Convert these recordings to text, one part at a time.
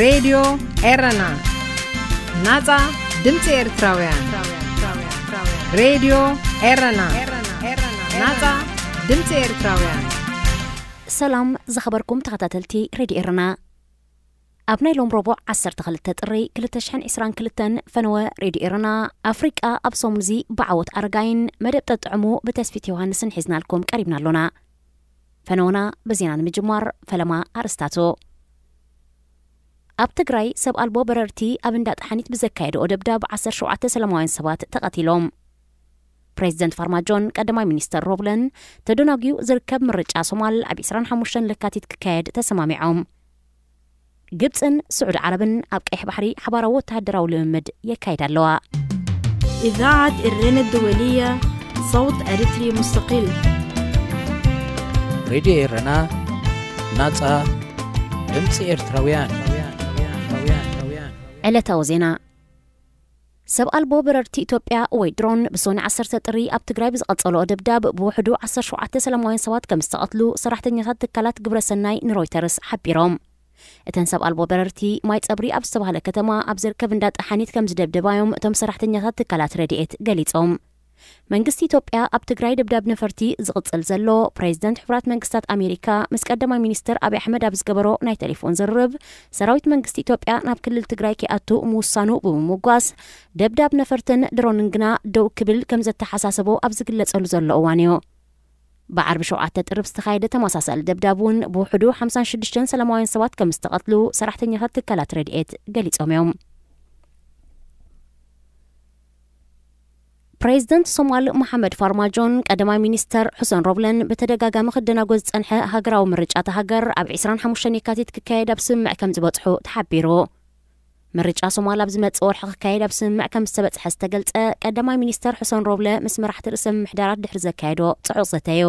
ሬድዮ ኤረና ናፃ ድምፂ ኤርትራውያን ሬድዮ ኤረና ናፃ ድምፂ ኤርትራውያን ሰላም ዝኸበርኩም ተኸታተልቲ ሬድዮ ኤረና ኣብ ናይ ሎም ረቡዕ 12 ጥሪ 222 ፈነወ ሬድዮ ኤረና ኣፍሪቃ ኣብ ሰሙን እዚ ብዓወት ኣረጋይን መደብ ጠጥዕሙ ብተስፊት ዮሃንስን ሒዝናልኩም ቀሪብና ኣሎና ፈነወና ብዜና ንምጅማር ፈለማ ኣርስታቶ ኣብ ትግራይ ሰብኣልቦ በረርቲ ኣብ እንዳ ጣሓኒት ብዘካየድኦ ደብዳብ 17 ሰላማውያን ሰባት ተቐቲሎም ፕሬዚደንት ፋርማጆን ቀዳማይ ሚኒስተር ሮብለን ተደናጊኡ ዝርከብ ምርጫ ሶማል ኣብ 25 ለካቲት ክካየድ ተሰማሚዖም ግብፅን ስዑድ ዓረብን ኣብ ቀይሕ ባሕሪ ሓባራዊ ወተሃደራዊ ልምምድ የካይድ ኣለዋ إذاعة إرين الدولية صوت أريتري مستقل راديو إرنا ناتا دمسي إرتراويان ዕለታዊ ዜና ሰብኣል ቦበረርቲ ኢትዮጵያ ወይ ድሮን ብሶኒ 10 ጥሪ ኣብ ትግራይ ብዝቐፀሎ ደብዳብ ብውሕዱ 17 ሰላማውያን ሰባት ከም ዝተቐትሉ ሰራሕተኛታት ትካላት ግብረ ሰናይ ንሮይተርስ ሓቢሮም እተን ሰብኣል ቦበረርቲ ማይ ፀብሪ ኣብ ዝተባህለ ከተማ ኣብ ዝርከብ እንዳጣሓኒት ከም ዝደብደባዮም እቶም ሰራሕተኛታት ትካላት ረድኤት ገሊፆም መንግስቲ ኢትዮጵያ ኣብ ትግራይ ድብዳብ ነፈርቲ ዝቕፅል ዘሎ ፕሬዚደንት ሕራት መንግስታት ኣሜሪካ ምስ ቀዳማይ ሚኒስትር ኣብዪ ኣሕመድ ኣብ ዝገበሮ ናይ ቴሌፎን ዝርርብ ሰራዊት መንግስቲ ኢትዮጵያ ናብ ክልል ትግራይ ከይኣቱ ምውሳኑ ብምምጓስ ደብዳብ ነፈርትን ድሮንን ግና ደው ክብል ከም ዘተሓሳስቦ ኣብ ዝግለጸሉ ዘሎ እዋን እዩ ብዓርቢ 7 ተ ጥርብ ዝተኻየደ ተመሳሳሊ ደብዳብ እውን ብውሕዱ 56 ሰላማውያን ሰባት ከም ዝተቐትሉ ሰራሕተኛታት ትካላት ረድኤት ገሊፆም እዮም ፕሬዚደንት ሶማል መሓመድ ፋርማጆን ቀዳማይ ሚኒስተር ሕሰን ሮብለን ብተደጋጋሚ ክደናጎ ዝፀንሐ ሃገራዊ ምርጫ ተሃገር ኣብ 25 የካቲት ክካየድ ኣብ ስምዕ ከም ዝበፅሑ ተሓቢሩ ምርጫ ሶማል ኣብ ዝመፅእ ወርሒ ክካየድ ኣብ ስምምዕ ከም ዝተበፅሐ ዝተገልፀ ቀዳማይ ሚኒስተር ሕሰን ሮብለ ምስ መራሕቲ ርእሰ ምምሕዳራት ድሕሪ ዘካየዶ ፅዑቕ ዘተዩ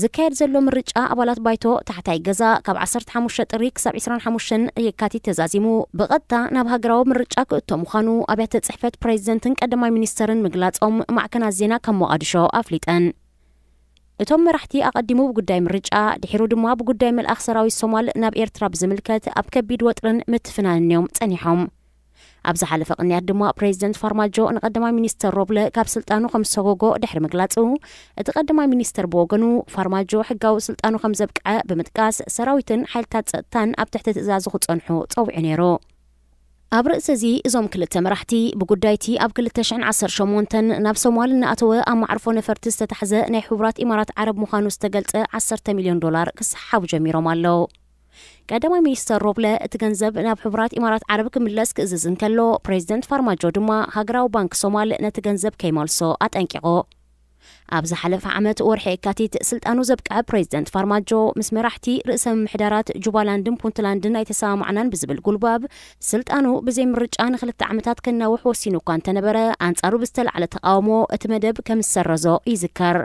ዝካየድ ዘሎ ምርጫ ኣባላት ባይቶ ታሕታይ ገዛ ካብ 15 ጥሪ ክሳብ 25 የካቲት ተዛዚሙ ብቐጥታ ናብ ሃገራዊ ምርጫ ክእቶ ምዃኑ ኣብያተ ጽሕፈት ፕሬዚደንትን ቀዳማይ ሚኒስተርን ምግላጾም ማዕከናት ዜና ከም ሞቃዲሾ ኣፍሊጠን እቶም መራሕቲ ኣቐዲሙ ብጉዳይ ምርጫ ድሒሩ ድማ ብጉዳይ መልኣኽ ሰራዊት ሶማል ናብ ኤርትራ ብዝምልከት ኣብ ከቢድ ወጥርን ምትፍናንን እዮም ጸኒሖም ኣብ ዝሓለፈ ቅንያት ድማ ፕሬዚደንት ፋርማጆ ንቀዳማይ ሚኒስተር ሮብለ ካብ ስልጣኑ ከም ዝሰጎጎ ድሕሪ ምግላፁ እቲ ቀዳማይ ሚኒስተር ብወገኑ ፋርማጆ ሕጋዊ ስልጣኑ ከም ዘብቅዐ ብምጥቃስ ሰራዊትን ሓይልታት ፀጥታን ኣብ ትሕቲ ትእዛዝ ክፀንሑ ፀውዑ ነይሩ ኣብ ርእሲ እዚ እዞም ክልተ መራሕቲ ብጉዳይቲ ኣብ 218 ናብ ሶማል እናእተወ ኣብ ማዕርፎ ነፈርቲ ዝተታሕዘ ናይ ሕቡራት ኢማራት ዓረብ ምዃኑ ዝተገልጸ 10 ሚልዮን ዶላር ክሰሓቡ ጀሚሮም ኣለው ቀዳማይ ሚኒስተር ሮብለ እቲ ገንዘብ ናብ ሕቡራት ኢማራት ዓረብ ክምለስ ክእዝዝ እንከሎ ፕሬዚደንት ፋርማጆ ድማ ሃገራዊ ባንኪ ሶማል ነቲ ገንዘብ ከይመልሶ ኣጠንቂቑ ኣብ ዝሓለፈ ዓመት ወርሒ የካቲት ስልጣኑ ዘብቅዐ ፕሬዚደንት ፋርማጆ ምስ መራሕቲ ርእሰ ምምሕዳራት ጁባላንድን ፑንትላንድን ኣይተሰማምዕናን ብዝብል ጉልባብ ስልጣኑ ብዘይ ምርጫ ንክልተ ዓመታት ከናውሕ ወሲኑ እኳ እንተነበረ ኣንጻሩ ብዝተለዓለ ተቃውሞ እቲ መደብ ከም ዝሰረዞ ይዝከር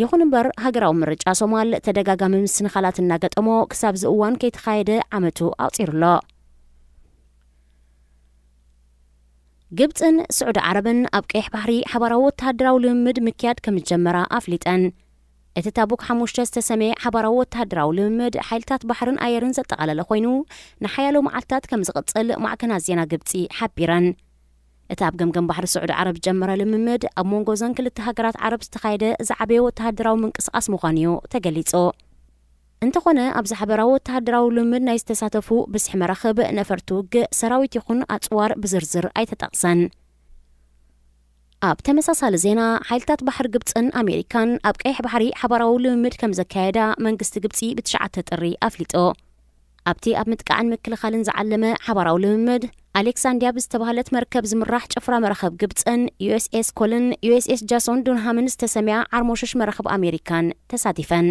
ይኹን እምበር ሃገራዊ ምርጫ ሶማል ተደጋጋሚ ምስንኻላት እናገጠሞ ክሳብ ዚ እዋን ከይተኻየደ ዓመቱ ኣውፂሩሎ ግብፅን ስዑድ ዓረብን ኣብ ቀይሕ ባሕሪ ሓባራዊ ወተሃደራዊ ልምምድ ምክያድ ከም ዝጀመራ ኣፍሊጠን እቲ ታቡክ ሓሙሽተ ዝተሰመየ ሓባራዊ ወተሃደራዊ ልምምድ ሓይልታት ባሕርን ኣየርን ዘጠቓለለ ኮይኑ ንሓያሎ መዓልትታት ከም ዝቕፅል ማዕከናት ዜና ግብፂ ሓቢረን እቲ ኣብ ገምገም ባሕሪ ስዑድ ዓረብ ዝጀመረ ልምምድ ኣብ መንጎ ዘን ክልተ ሃገራት ዓረብ ዝተኻየደ ዝዓበየ ወተሃደራዊ ምንቅስቓስ ምዃኑ እዩ ተገሊጹ እንተኾነ ኣብ ዝሓበራዊ ወተሃደራዊ ልምምድ ናይ ዝተሳተፉ ብስሕ መራኽብ ነፈርቲ ውግእ ሰራዊት ይኹን ኣፅዋር ብዝርዝር ኣይተጠቕሰን ኣብ ተመሳሳሊ ዜና ሓይልታት ባሕሪ ግብፅን ኣሜሪካን ኣብ ቀይሕ ባሕሪ ሓበራዊ ልምምድ ከም ዘካየዳ መንግስቲ ግብፂ ብ9 ጥሪ ኣፍሊጡ ኣብቲ ኣብ ምጥቃዕን ምክልኻልን ዝዓለመ ሓባራዊ ልምምድ ኣሌክሳንድያ ብዝተባሃለት መርከብ ዝምራሕ ጭፍራ መረኸብ ግብፅን ዩኤስኤስ ኮልን ዩኤስኤስ ጃሶን ዱንሃምን ዝተሰሚያ ዓርሞሾሽ መረኸብ ኣሜሪካን ተሳቲፈን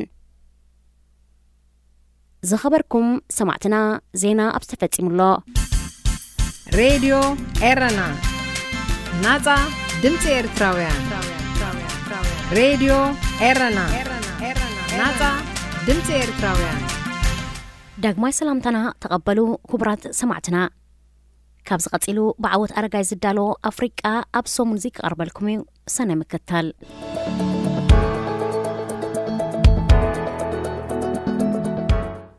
ዝኸበርኩም ሰማዕትና ዜና ኣብ ዝተፈጺሙሎ ሬድዮ ኤረና ናፃ ድምፂ ኤርትራውያን ሬድዮ ኤረና ናፃ ድምፂ ኤርትራውያን ዳግማይ ሰላምታና ተቐበሉ ክቡራት ሰማዕትና ካብዚ ቐፂሉ ብዓወት ኣረጋይ ዝዳሎ ኣፍሪቃ ኣብ ሰሙን እዚ ክቐርበልኩም እዩ ሰነ ምክተል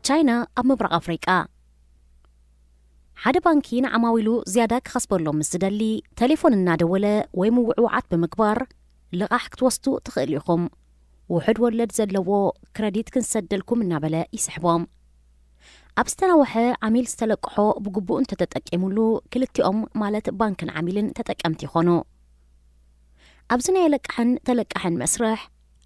ቻይና ኣብ ምብራቕ ኣፍሪቃ ሓደ ባንኪ ንዓማዊሉ ዝያዳ ክኸስበሎም ምስ ዝደሊ ቴሌፎን እናደወለ ወይ ምውዕዋዓት ብምግባር ልቓሕ ክትወስዱ ትኽእል ኢኹም ውሕድ ወለድ ዘለዎ ክረዲት ክንሰደልኩም እናበለ ይስሕቦም ኣብ ዝተናወሐ ዓሚል ዝተለቅሖ ብግቡእ እንተተጠቂሙሉ ክልቲኦም ማለት ባንክን ዓሚልን ተጠቀምቲ ይኾኑ ኣብዚ ናይ ለቃሕን ተለቃሕን መስርሕ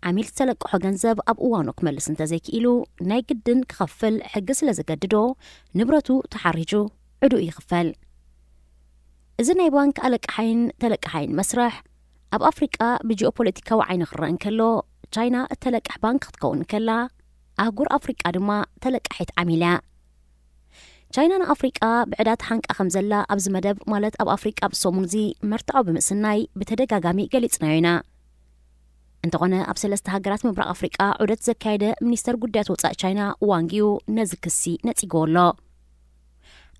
ዓሚል ዝተለቅሖ ገንዘብ ኣብ እዋኑ ክመልስ እንተዘይክኢሉ ናይ ግድን ክኸፍል ሕጊ ስለ ዘገድዶ ንብረቱ ተሓሪጁ ዕዱእ ይኽፈል እዚ ናይ ባንክ ኣለቃሓይን ተለቃሓይን መስርሕ ኣብ ኣፍሪቃ ብጂኦፖለቲካዊ ዓይኒ ክረአ እንከሎ ቻይና እተለቃሕ ባንክ ክትከውን ከላ ኣህጉር ኣፍሪቃ ድማ ተለቃሒት ዓሚል እያ ቻይና ንኣፍሪቃ ብዕዳት ሓንቃ ከም ዘላ ኣብዚ መደብ ማለት ኣብ ኣፍሪቃ ብሰሙን እዚ መርትዖ ብምስናይ ብተደጋጋሚ ገሊፅናዮ ኢና እንተኾነ ኣብ ሰለስተ ሃገራት ምብራቅ ኣፍሪቃ ዑደት ዘካየደ ሚኒስተር ጉዳያት ወፃኢ ቻይና ዋንጊኡ ነዚ ክሲ ነፂግዎ ኣሎ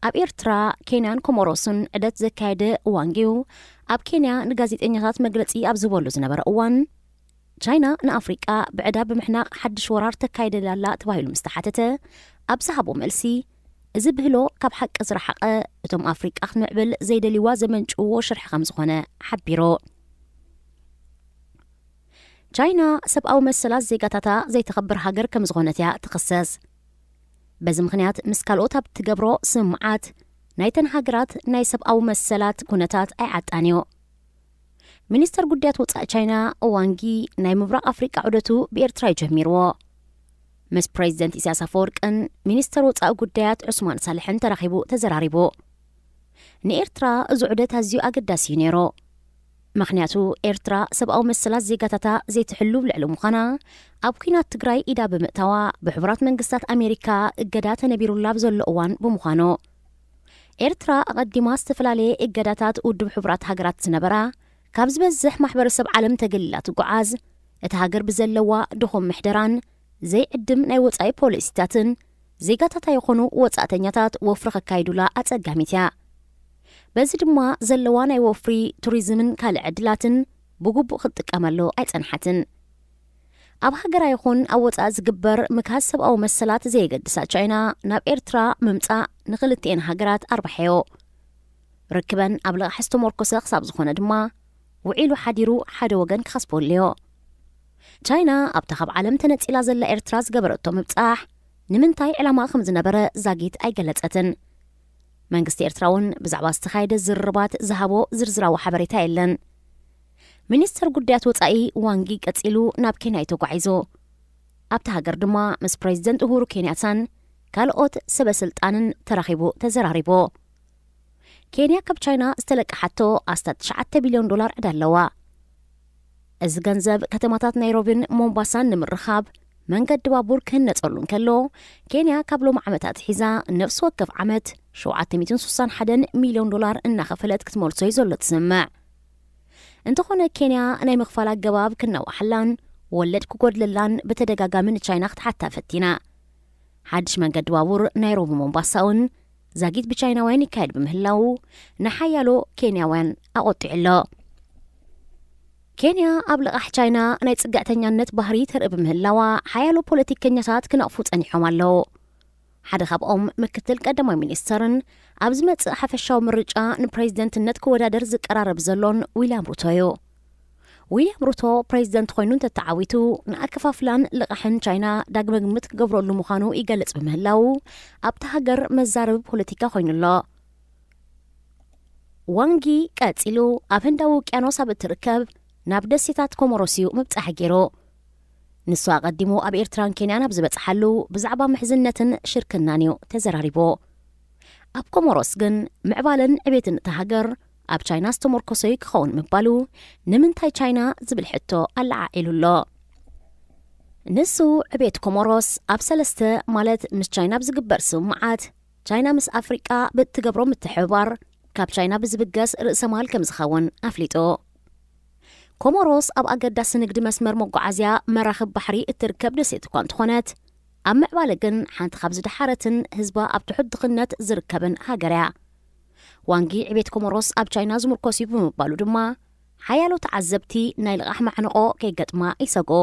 ኣብ ኤርትራ ኬንያን ኮሞሮስን ዕደት ዘካየደ ዋንጊው ኣብ ኬንያ ንጋዜጠኛታት መግለፂ ኣብ ዝበሉ ዝነበረ እዋን ቻይና ንኣፍሪቃ ብዕዳ ብምሕናቕ ሓድሽ ወራር ተካየደላላ ተባሂሉ ምስተሓተተ ኣብ ዝሃቦ መልሲ እዚ ብህሎ ካብ ሓቂ ዝረሓቐ እቶም ኣፍሪቃ ክትምዕብል ዘይደልይዋ ዘመንጭውዎ ሽርሒ ከም ዝኾነ ሓቢሮ ቻይና ሰብኣዊ መሰላት ዜጋታታ ዘይተኸብር ሃገር ከም ዝኾነት እያ ትኽሰስ በዚ ምክንያት ምስ ካልኦት ኣብ ትገብሮ ስምዓት ናይተን ሃገራት ናይ ሰብኣዊ መሰላት ኩነታት ኣይዓጣን ዮ ሚኒስተር ጉዳያት ወፃኢ ቻይና ዋንጊ ናይ ምብራቅ ኣፍሪቃ ዑደቱ ብኤርትራ ይጀሚርዎ ምስ ፕሬዚደንት ኢሳያስ ኣፈወርቅን ሚኒስተር ወፃኢ ጉዳያት ዑስማን ሳልሕን ተራኺቡ ተዘራሪቡ ንኤርትራ እዚ ዑደት ኣዝዩ ኣገዳሲ እዩ ነይሮ ምክንያቱ ኤርትራ ሰብኣዊ መሰላት ዜጋታታ ዘይትሕሉ ልዕሊ ምዃና ኣብ ኩናት ትግራይ ኢዳ ብምእታዋ ብሕቡራት መንግስታት ኣሜሪካ እገዳ ተነቢሩላ ብዘሎ እዋን ብምዃኖ ኤርትራ ኣቐዲማ ዝተፈላለየ እገዳታት ውድብ ሕቡራት ሃገራት ዝነበራ ካብ ዝበዝሕ ማሕበረሰብ ዓለም ተገሊላ ትጓዓዝ እቲ ሃገር ብዘለዋ ድኹም ምሕደራን ዘይዕድም ናይ ወፃኢ ፖሊሲታትን ዜጋታታ ይኾኑ ወፃእተኛታት ወፍሪ ከካይዱላ ኣጸጋሚት እያ በዚ ድማ ዘለዋ ናይ ወፍሪ ቱሪዝምን ካልእ ዕድላትን ብግቡእ ክትጥቀመሉ ኣይጸንሐትን ኣብ ሃገራ ይኹን ኣብ ወፃኢ ዝግበር ምካዝ ሰብኣዊ መሰላት ዘየገድሳ ቻይና ናብ ኤርትራ ምምጻእ ንኽልቲኤን ሃገራት ኣርባሐዮ ርክበን ኣብ ልቓሕ ዝተመርኮሰ ክሳብ ዝኾነ ድማ ውዒሉ ሓዲሩ ሓደ ወገን ክኸስበልዮ ቻይና ኣብታ ካብ ዓለም ተነፂላ ዘላ ኤርትራ ዝገበረቶ ምብፃሕ ንምንታይ ዕላማ ከም ዝነበረ ዛጊት ኣይገለፀትን መንግስቲ ኤርትራ እውን ብዛዕባ ዝተኻየደ ዝርርባት ዝሃቦ ዝርዝራዊ ሓበሬታ የለን ሚኒስተር ጉዳያት ወፃኢ ዋንጊ ቀፂሉ ናብ ኬንያ ተጓዒዙ ኣብቲ ሃገር ድማ ምስ ፕሬዚደንት እሁሩ ኬንያታን ካልኦት ሰበ ስልጣንን ተራኺቡ ተዘራሪቦ ኬንያ ካብ ቻይና ዝተለቅሓቶ ኣስታ 9 ቢልዮን ዶላር ዕዳ ኣለዋ እዚ ገንዘብ ከተማታት ናይሮቢን ሞምባሳን ንምርኻብ መንገዲ ባቡር ክህነፀሉ እንከሎ ኬንያ ካብ ሎም ዓመታት ሒዛ ነፍሲ ወከፍ ዓመት 761 ሚልዮን ዶላር እናኸፈለት ክትመልሶ እዩ ዘሎ ትስምዕ እንተኾነ ኬንያ ናይ ምኽፋል ኣገባብ ክነዋሕላን ወለድ ክጎድለላን ብተደጋጋሚ ንቻይና ክትሓታ ፈቲና ሓድሽ መንገዲ ባቡር ናይሮቢ ሞምባሳ እውን ዛጊት ብቻይናውያን ይካየድ ብምህላው ንሓያሎ ኬንያውያን ኣቆጢዑ ኣሎ ኬንያ ኣብ ልቓሕ ቻይና ናይ ጽጋዕተኛነት ባህሪ ተርኢ ብምህላዋ ሓያሎ ፖለቲከኛታት ክነቕፉ ጸኒሖም ኣለዉ ሓደ ካብኦም ምክትል ቀዳማይ ሚኒስተርን ኣብ ዝመጽእ ሓፈሻዊ ምርጫ ንፕሬዚደንትነት ክወዳደር ዝቀራረብ ዘሎን ዊልያም ሩቶ እዩ ዊልያም ሩቶ ፕሬዚደንት ኮይኑ እንተተዓዊቱ ንኣከፋፍላን ልቓሕን ቻይና ዳግመ ግምት ክገብረሉ ምዃኑ ይገልጽ ብምህላው ኣብቲ ሃገር መዛረቢ ፖለቲካ ኮይኑ ኣሎ ዋንጊ ቀጺሉ ኣብ ህንዳዊ ውቅያኖስ ኣብ እትርከብ ናብ ደሴታት ኮሞሮስ እዩ ምብፃሕ ገይሮ ንሱ ኣቐዲሙ ኣብ ኤርትራን ኬንያን ኣብ ዝበፅሓሉ ብዛዕባ ምሕዝነትን ሽርክናን እዩ ተዘራሪቦ ኣብ ኮሞሮስ ግን ምዕባልን ዕቤትን እታ ሃገር ኣብ ቻይና ዝተመርኮሰዩ ክኸውን ምባሉ ንምንታይ ቻይና ዝብል ሕቶ ኣለዓዒሉ ኣሎ ንሱ ዕቤት ኮሞሮስ ኣብ ሰለስተ ማለት ምስ ቻይና ብዝግበር ስምምዓት ቻይና ምስ ኣፍሪቃ ብትገብሮ ምትሕብባር ካብ ቻይና ብዝብገስ ርእሰ ማል ከም ዝኸውን ኣፍሊጡ ኮሞሮስ ኣብ ኣገዳሲ ንግዲ መስመር መጓዓዝያ መራኽብ ባሕሪ እትርከብ ደሴት እኳ እንትኾነት ኣብ ምዕባለ ግን ሓንቲ ካብ ዝደሓረትን ህዝባ ኣብ ትሑት ድኽነት ዝርከብን ሃገር እያ ዋንጊ ዕቤት ኮሞሮስ ኣብ ቻይና ዝምርኮስ እዩ ብምባሉ ድማ ሓያሎ ተዓዘብቲ ናይ ልቓሕ ማዕንቆ ከይገጥማ ይሰግኦ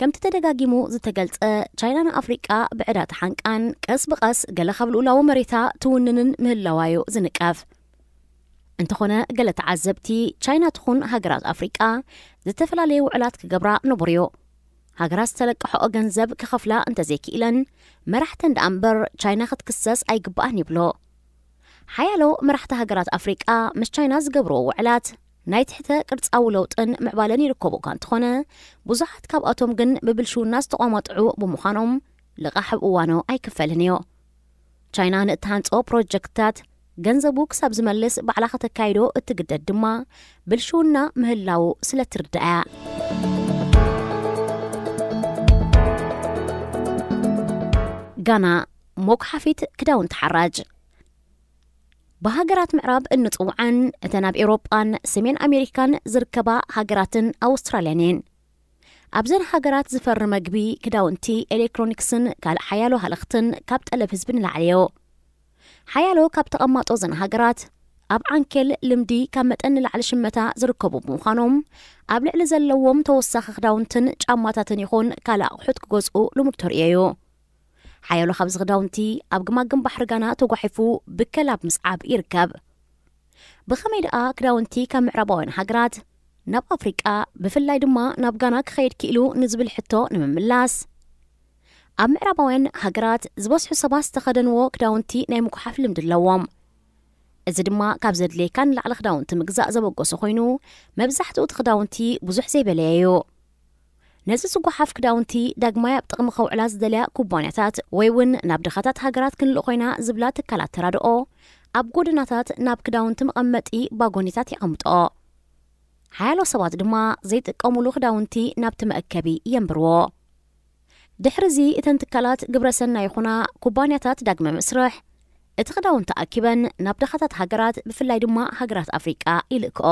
ከምቲ ተደጋጊሙ ዝተገልጸ ቻይና ንኣፍሪቃ ብዕዳ ተሓንቃን ቀስ ብቐስ ገለ ካብ ልኡላዊ መሬታ ትውንንን ምህላዋዩ ዝንቀፍ እንተኾነ ገለቲ ዓዘብቲ ቻይና ትኹን ሃገራት ኣፍሪቃ ዝተፈላለዩ ውዕላት ክገብራ ንቡርዮ ሃገራት ዝተለቅሐኦ ገንዘብ ክኸፍላ እንተዘይክኢለን መራሕተን ደኣ እምበር ቻይና ክትክሰስ ኣይግባአን ይብሎ ሓያሎ መራሕቲ ሃገራት ኣፍሪቃ ምስ ቻይና ዝገብርዎ ውዕላት ናይ ትሕተ ቅርፃዊ ለውጥን ምዕባለን ይርከቡ እኳ እንተኾነ ብዙሓት ካብኣቶም ግን ብብልሽውና ዝተቋመጥዑ ብምዃኖም ልቓሕ ኣብ እዋኖ ኣይክፈልን እዮ ቻይና ንእትሃንፆ ፕሮጀክትታት ገንዘቡ ክሳብ ዝመልስ ባዕላኸ ተካይዶ እትግደድ ድማ ብልሽውና ምህላው ስለ ትርድአያ ጋና ሞኩሓፊት ክዳውን ተሓራጅ ብሃገራት ምዕራብ እንፅውዓን እተን ኣብ ኤውሮጳን ሰሜን ኣሜሪካን ዝርከባ ሃገራትን ኣውስትራልያን እየን ኣብዘን ሃገራት ዝፈሪ መግቢ ክዳውንቲ ኤሌክትሮኒክስን ካልእ ሓያሎ ሃለኽትን ካብ ጠለብ ህዝቢ ንላዕለዮ ሓያሎ ካብ ተቐማጦ ዘን ሃገራት ኣብ ዓንኬል ልምዲ ካብ መጠን ንላዕሊ ሽመታ ዝርከቡ ብምዃኖም ኣብ ልዕሊ ዘለዎም ተወሳኺ ክዳውንትን ጫማታትን ይኹን ካልእ ኣቑሑት ክገዝኡ ልሙድ ተርእዮ እዩ ሓያሎ ካብዚ ክዳውንቲ ኣብ ግማግም ባሕሪ ጋና ተጓሒፉ ብከላብ ምስዓብ ይርከብ ብኸመይ ደኣ ክዳውንቲ ካብ ምዕራባውያን ሃገራት ናብ ኣፍሪቃ ብፍላይ ድማ ናብ ጋና ክኸይድ ክኢሉ ንዝብል ሕቶ ንምምላስ ኣብ ምዕራባውያን ሃገራት ዝበዝሑ ሰባት ዝተኸደንዎ ክዳውንቲ ናይ ምኩሓፍ ልምዲ ኣለዎም እዚ ድማ ካብ ዘድልየካ ንላዕሊ ክዳውንቲ ምግዛእ ዘበገሶ ኮይኑ መብዛሕትኡ እቲ ክዳውንቲ ብዙሕ ዘይበለየ እዩ ነዚ ዝጓሓፍ ክዳውንቲ ዳግማይ ኣብ ጥቕሚ ከውዕላ ዝደልያ ኩባንያታት ወይ እውን ናብ ድኻታት ሃገራት ክንልእ ኮይና ዝብላ ትካላት ተራድኦ ኣብ ጎደናታት ናብ ክዳውንቲ መቐመጢ ባጎኒታት ይቐምጥኦ ሓያሎ ሰባት ድማ ዘይጥቀምሉ ክዳውንቲ ናብቲ መእከቢ የንብርዎ ድሕሪ እዚ እተን ትካላት ግብረ ሰና ይኹና ኩባንያታት ዳግመ ምስርሕ እቲ ክዳውን ተኣኪበን ናብ ደኻታት ሃገራት ብፍላይ ድማ ሃገራት ኣፍሪቃ ይልእክኦ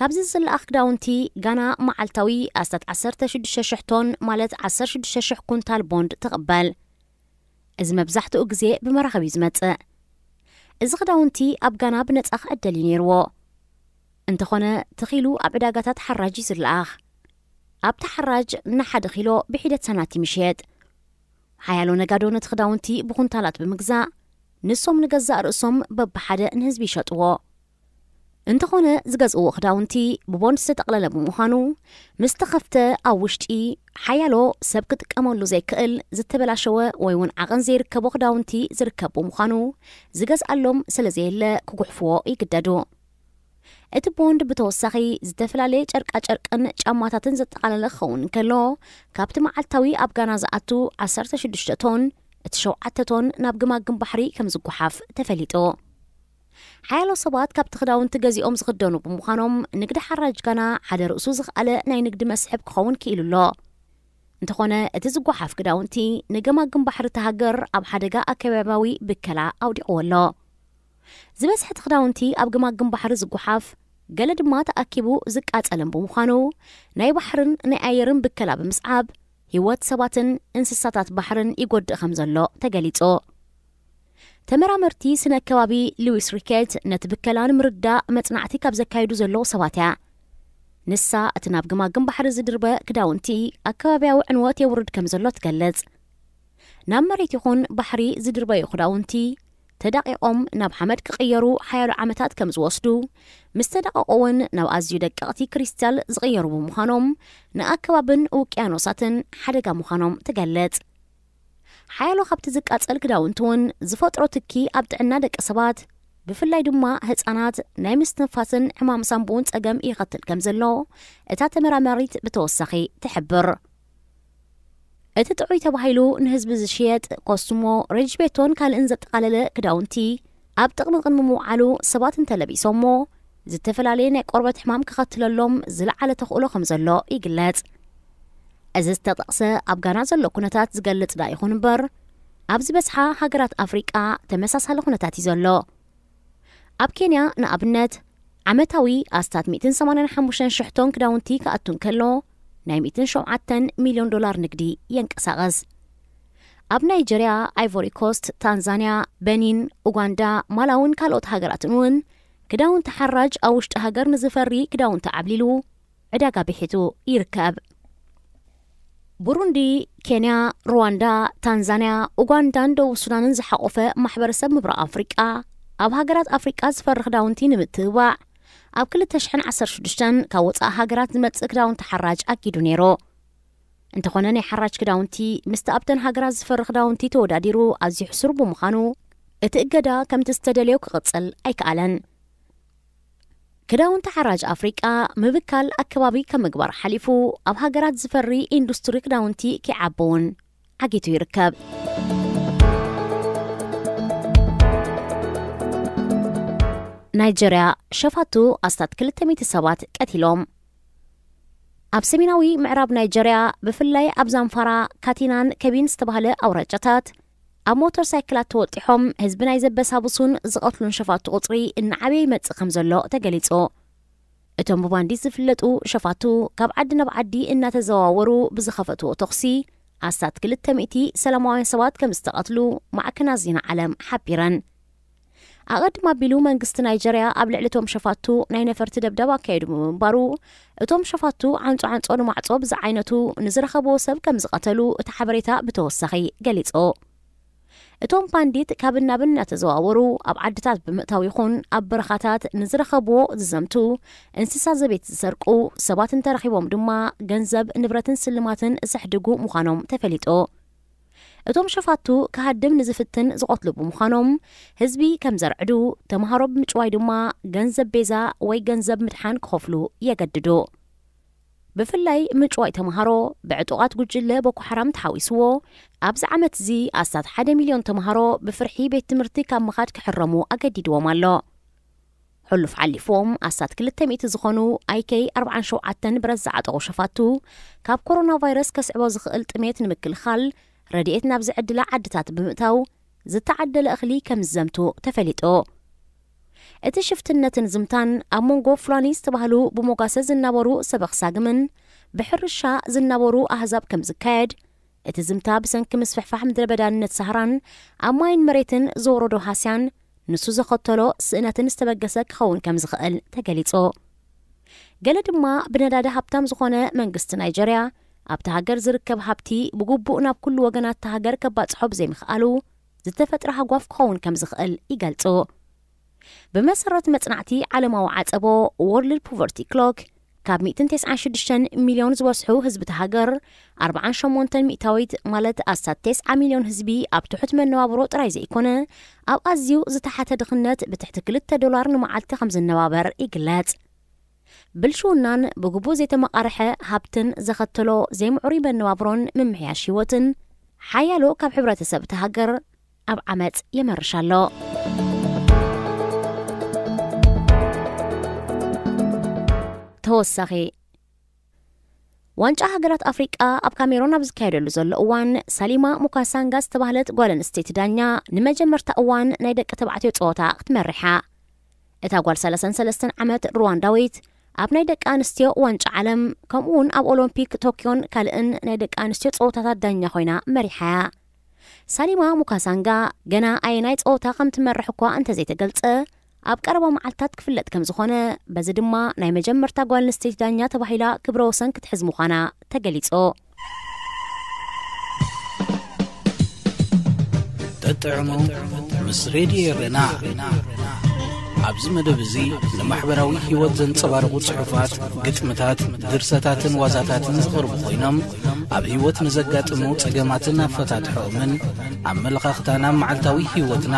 ካብዚ ዝለኣኽ ክዳውንቲ ጋና መዓልታዊ ኣስታት 16000 ቶን ማለት 16000 ኩንታል ቦንድ ትቕበል እዚ መብዛሕትኡ ግዜ ብመራኸቢ እዩ ዝመጽእ እዚ ክዳውንቲ ኣብ ጋና ብነጻ ክዕደል እዩ ነይርዎ እንተኾነ ትኺሉ ኣብ ዕዳጋታት ሓራጅ እዩ ዝለኣኽ ኣብ ተሓራጅ ንሓደ ኪሎ ብሒደት ሰናት ይምሸየጥ ሓያሎ ነጋዶ ነቲ ክዳውንቲ ብኩንታላት ብምግዛእ ንሶም ንገዛእ ርእሶም በብሓደ ንህዝቢ ይሸጥዎ እንተኾነ ዝገዝእዎ ክዳውንቲ ብቦንድ ዝተጠቕለለ ብምዃኑ ምስ ተኸፍተ ኣብ ውሽጢ ሓያሎ ሰብ ክጥቀመሉ ዘይክእል ዝተበላሸወ ወይ እውን ዓቐን ዘይርከቦ ክዳውንቲ ዝርከብ ብምዃኑ ዝገዝኣሎም ስለ ዘየለ ክጉሕፍዎ ይግደዱ እቲ ቦንድ ብተወሳኺ ዝተፈላለየ ጨርቃጨርቅን ጫማታትን ዘጠቓለለ ክኸውን ከሎ ካብቲ መዓልታዊ ኣብ ጋና ዝኣቱ 16 ቶን እቲ 7 ቶን ናብ ግማግም ባሕሪ ከም ዝጓሓፍ ተፈሊጡ ሓያሎ ሰባት ካብቲ ክዳውንቲ ገዚኦም ዝኽደኑ ብምዃኖም ንግዲ ሓራጅ ጋና ሓደ ርእሱ ዝኽኣለ ናይ ንግዲ መስሕብ ክኸውን ክኢሉ ኣሎ እንተኾነ እቲ ዝጓሓፍ ክዳውንቲ ንገማግም ባሕሪ ተሃገር ኣብ ሓደጋ ኣከባባዊ ብከላ ኣውዲቕዎ ኣሎ ዝበዝሐት ክዳውንቲ ኣብ ግማግም ባሕሪ ዝጓሓፍ ገለ ድማ ተኣኪቡ ዝቃፀለን ብምዃኑ ናይ ባሕርን ናይ ኣየርን ብከላ ብምስዓብ ህይወት ሰባትን እንስሳታት ባሕርን ይጎድእ ከም ዘሎ ተገሊጹ ተመራመርቲ ስነ ከባቢ ሉዊስ ሪኬት ነቲ ብከላ ንምርዳእ መጽናዕቲ ካብ ዘካይዱ ዘለዉ ሰባት እያ ንሳ እቲ ናብ ግማግም ባሕሪ ዝድርበ ክዳውንቲ ኣከባብያዊ ዕንወት የውርድ ከም ዘሎ ትገልጽ ናብ መሬት ይኹን ባሕሪ ዝድርበዩ ክዳውንቲ ተዳቂቖም ናብ ሓመድ ክቕየሩ ሓያሉ ዓመታት ከም ዝወስዱ ምስ ተዳቐቖውን ናብ ኣዝዩ ደቀቕቲ ክሪስታል ዝቕየሩ ብምዃኖም ንኣከባብን ውቅያኖሳትን ሓደጋ ምዃኖም ትገልጽ ሓያሎ ካብቲ ዝቃጸል ክዳውንቲ እውን ዝፈጥሮ ትኪ ኣብ ጥዕና ደቂ ሰባት ብፍላይ ድማ ህፃናት ናይ ምስትንፋስን ሕማም ሳምቡን ጸገም ይኸትል ከም ዘሎ እታ ተመራማሪት ብተወሳኺ ትሕብር እቲ ጥዑይ ተባሂሉ ንህዝቢ ዝሽየጥ ኮስሞ ሬጅ ቤቶን ካልእን ዘጠቓለለ ክዳውንቲ ኣብ ጥቕሚ ቅድሚ ምውዓሉ ሰባት እንተለቢሶሞ ዝተፈላለየ ናይ ቆርበት ሕማም ክኸትለሎም ዝለዓለ ተኽእሎ ከም ዘሎ ይግለጽ እዚ ዝተጠቕሰ ኣብ ጋና ዘሎ ኩነታት ዝገልጽ ዳ ይኹን እምበር ኣብ ዝበዝሓ ሃገራት ኣፍሪቃ ተመሳሳሊ ኩነታት እዩ ዘሎ ኣብ ኬንያ ንኣብነት ዓመታዊ ኣስታት 185,000 ቶን ክዳውንቲ ክኣቱ እንከሎ ናይ 107 ሚልዮን ዶላር ንግዲ የንቀሳቐስ ኣብ ናይጀርያ ኣይቨሪ ኮስት ታንዛንያ በኒን ኡጋንዳ ማላውን ካልኦት ሃገራትን እውን ክዳውንቲ ሓራጅ ኣብ ውሽጢ ሃገር ንዝፈሪ ክዳውንቲ ዓብሊሉ ዕዳጋ ብሒቱ ይርከብ ቡሩንዲ ኬንያ ሩዋንዳ ታንዛንያ ኡጋንዳን ደቡብ ሱዳንን ዝሓቆፈ ማሕበረሰብ ምብራቅ ኣፍሪቃ ኣብ ሃገራት ኣፍሪቃ ዝፈሪ ክዳውንቲ ንምትህባዕ ኣብ 216 ካብ ወፃኢ ሃገራት ዝመፅእ ክዳውንቲ ሓራጅ ኣኪዱ ነይሮ እንተኾነ ናይ ሓራጅ ክዳውንቲ ምስቲ ኣብተን ሃገራት ዝፈሪ ክዳውንቲ ተወዳዲሩ ኣዝዩ ሕሱር ብምዃኑ እቲ እገዳ ከምቲ ዝተደልዮ ክቕፅል ኣይከኣለን ክዳውንቲ ሓራጅ ኣፍሪቃ ምብካል ኣከባቢ ከም ምግባር ሓሊፉ ኣብ ሃገራት ዝፈሪ ኢንዱስትሪ ክዳውንቲ ከይዓቢ እውን ዓጊቱ ይርከብ ናይጀርያ ሸፋቱ ኣስታት 200 ሰባት ቀቲሎም ኣብ ሰሜናዊ ምዕራብ ናይጀርያ ብፍላይ ኣብ ዛንፋራ ካቲናን ከቢን ዝተባህለ ኣውራጫታት ኣብ ሞተር ሳይክላት ተወጢሖም ህዝቢ ናይ ዘበሳብሱን ዝቐትሉን ሸፋቱ ቁፅሪ እናዓበየ ይመፅእ ከም ዘሎ ተገሊጹ እቶም ብባንዲት ዝፍለጡ ሸፋቱ ካብ ዓዲ ናብ ዓዲ እናተዘዋወሩ ብዝኸፈትዎ ተኽሲ ኣስታት 200 ሰላማውያን ሰባት ከም ዝተቐትሉ ማዕከናዚና ዓለም ሓቢረን ኣቐድማ ኣቢሉ መንግስቲ ናይጀርያ ኣብ ልዕሊ እቶም ሸፋቱ ናይ ነፈርቲ ደብደብ ኣካየዱ ብምንባሩ እቶም ሸፋቱ ዓንፁ ዓንፆ ንማዕፆ ብዝዓይነቱ ንዝረኸቦ ሰብ ከም ዝቐተሉ እቲ ሓበሬታ ብተወሳኺ ገሊጾ እቶም ባንዲት ካብን ናብን እናተዘዋወሩ ኣብ ዓድታት ብምእታው ይኹን ኣብ በረኻታት ንዝረኸብዎ ዝዘምቱ እንስሳ ዘቤት ዝሰርቁ ሰባት እንተረኺቦም ድማ ገንዘብ ንብረትን ስልማትን ዘሕድጉ ምዃኖም ተፈሊጦ እቶም ሸፋቱ ክሃድም ንዝፍትን ዝቐትሉ ብምዃኖም ህዝቢ ከም ዘርዕዱ ተምሃሮ ብምጭዋይ ድማ ገንዘብ ቤዛ ወይ ገንዘብ ምድሓን ክኸፍሉ የገድዱ ብፍላይ ምጭዋይ ተምሃሮ ብዕጡቓት ጉጅለ ቦኮ ሓራም ተሓዊስዎ ኣብዚ ዓመት እዚ ኣስታት ሓደ ሚልዮን ተምሃሮ ብፍርሒ ቤት ትምህርቲ ካብ ምኻድ ክሕረሙ ኣገዲድዎም ኣሎ ሕሉፍ ዓሊፎም ኣስታት 200 ዝኾኑ ኣይኬ 47 ብረት ዝዓጠቑ ሸፋቱ ካብ ኮሮና ቫይረስ ከስዕቦ ዝኽእል ጥሜት ንምክልኻል ረድኤት ናብ ዝዕድላ ዓድታት ብምእታው ዝተዓደለ እኽሊ ከም ዝዘምቱ ተፈሊጡ እቲ ሽፍትነትን ዝምታን ኣብ መንጎ ፍላኒ ዝተባህሉ ብሞጋሰ ዝነበሩ ሰበኽሳግምን ብሕርሻ ዝነበሩ ኣህዛብ ከም ዝካየድ እቲ ዝምታ ብሰንኪ ምስፍሕፋሕ ምድረ በዳንነት ሳህራን ኣብ ማይን መሬትን ዘወረዶ ሃስያን ንሱ ዘኸተሎ ስእነትን ዝተበገሰ ክኸውን ከም ዝኽእል ተገሊጹ ገለ ድማ ብነዳዲ ሃብታም ዝኾነ መንግስቲ ናይጀርያ ኣብቲ ሃገር ዝርከብ ሃብቲ ብግቡእ ናብ ኩሉ ወገናት እቲ ሃገር ከባፅሖ ብዘይምኽኣሉ ዝተፈጥረ ሃጓፍ ክኸውን ከም ዝኽእል ይገልጹ ብመሰረት መጽናዕቲ ዓለማዊ ዓፀቦ ወርልድ ፖቨርቲ ክሎክ ካብ 196 ሚልዮን ዝበዝሑ ህዝቢ እቲ ሃገር 48 ሚእታዊት ማለት ኣሳብ 90 ሚልዮን ህዝቢ ኣብ ትሑት መነባብሮ ጥራይ ዘይኮነ ኣብ ኣዝዩ ዝተሓተ ድኽነት ብትሕቲ 2 ዶላር ንመዓልቲ ከም ዝነባበር ይግለጽ ብልሽውናን ብግቡእ ዘይተመቓርሐ ሃብትን ዘኸተሎ ዘይምዕሪ መነባብሮን ምምሕያሽ ህይወትን ሓያሎ ካብ ሕብረተሰብ እቲ ሃገር ኣብ ዓመፅ የመርሻ ኣሎ ተወሳኺ ዋንጫ ሃገራት ኣፍሪቃ ኣብ ካሜሮን ኣብ ዝካየደሉ ዘሎ እዋን ሳሊማ ሙካሳንጋ ዝተባህለት ጓል ኣንስተይቲ ዳኛ ንመጀመርታ እዋን ናይ ደቂ ተባዕትዮ ፀወታ ክትመርሓ እታ ጓል 33 ዓመት ሩዋንዳዊት ኣብ ናይ ደቂ ኣንስትዮ ዋንጫ ዓለም ከምኡ ውን ኣብ ኦሎምፒክ ቶኪዮን ካልእን ናይ ደቂ ኣንስትዮ ፀወታታት ዳኛ ኮይና መሪሓያ ሳሊማ ሙካሳንጋ ገና ኣየ ናይ ፀወታ ከም ትመርሕ እኳ እንተዘይተገልፀ ኣብ ቀረባ መዓልትታት ክፍለጥ ከም ዝኾነ በዚ ድማ ናይ መጀመርታ ጓል ኣንስተይቲ ዳኛ ተባሂላ ክብረ ወሰን ክትሕዝ ምዃና ተገሊጾ ጥዕሙ ምስ ሬድዮ ረና ኣብዚ መደብ እዙ ንማሕበራዊ ህይወት ዘንጸባርቑ ጽሑፋት ግጥምታት ድርሰታትን ዋዛታትን ዝቕርቡ ኮይኖም ኣብ ህይወት ንዘጋጥሙ ጸገማትን ኣፈታትሖኦምን ኣመለኻኽታና መዓልታዊ ህይወትና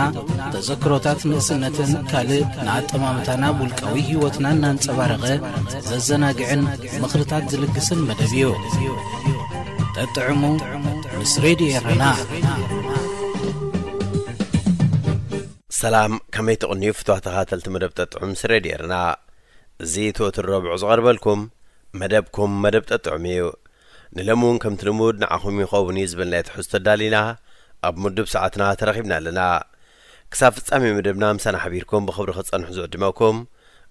ተዘክሮታት ንእስነትን ካልእ ንኣጠማምታና ውልቃዊ ህይወትና እናንጸባረቐ ዘዘናግዕን ምኽርታት ዝልግስን መደብ እዩ ተጥዕሙ ምስ ሬድዮ የረና سلام كمي تقني فتوح تغاتل المدب تطعم سريديرنا زيت وتر الربع صغار مدبكم مدب تطعميو نلمون كم تلمود نعخم يخوب نيزبن لا تحس تدالينا اب مدب ساعتنا ترخيبنا لنا كساف تسامي مدبنا مسانا حبيركم بخبر خطس انحزو عدموكم